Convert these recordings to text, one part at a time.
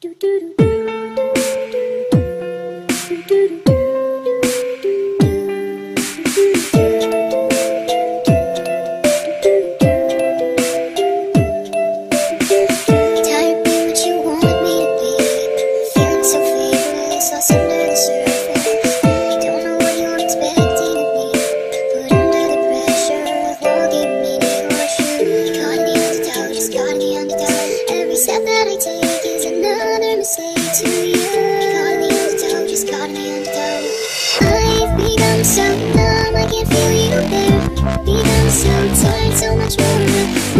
Do do do do do. you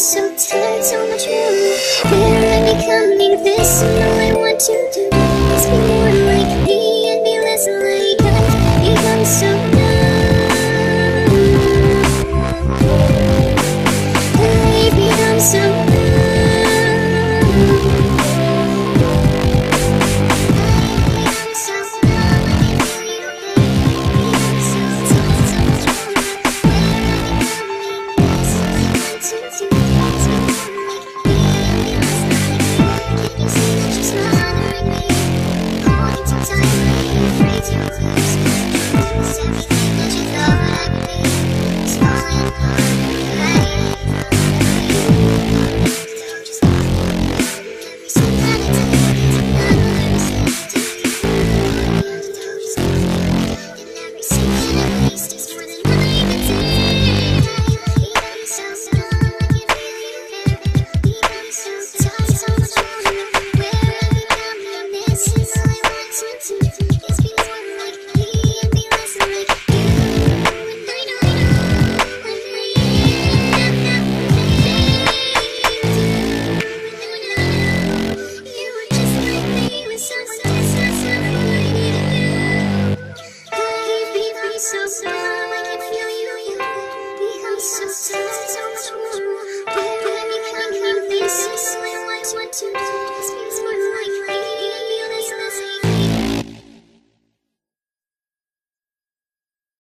sometimes so much room Fear and becoming this and Thank you. to